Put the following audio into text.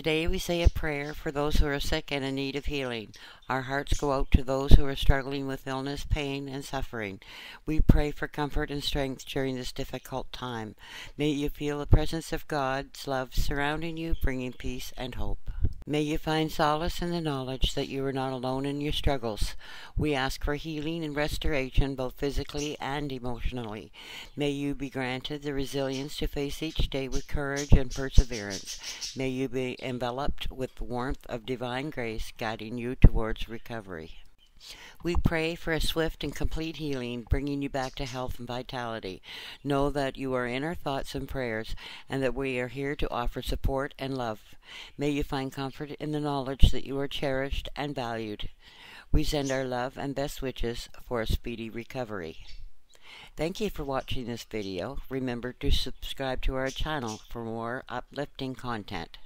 Today we say a prayer for those who are sick and in need of healing. Our hearts go out to those who are struggling with illness, pain, and suffering. We pray for comfort and strength during this difficult time. May you feel the presence of God's love surrounding you, bringing peace and hope. May you find solace in the knowledge that you are not alone in your struggles. We ask for healing and restoration both physically and emotionally. May you be granted the resilience to face each day with courage and perseverance. May you be enveloped with the warmth of divine grace guiding you towards recovery. We pray for a swift and complete healing, bringing you back to health and vitality. Know that you are in our thoughts and prayers, and that we are here to offer support and love. May you find comfort in the knowledge that you are cherished and valued. We send our love and best wishes for a speedy recovery. Thank you for watching this video. Remember to subscribe to our channel for more uplifting content.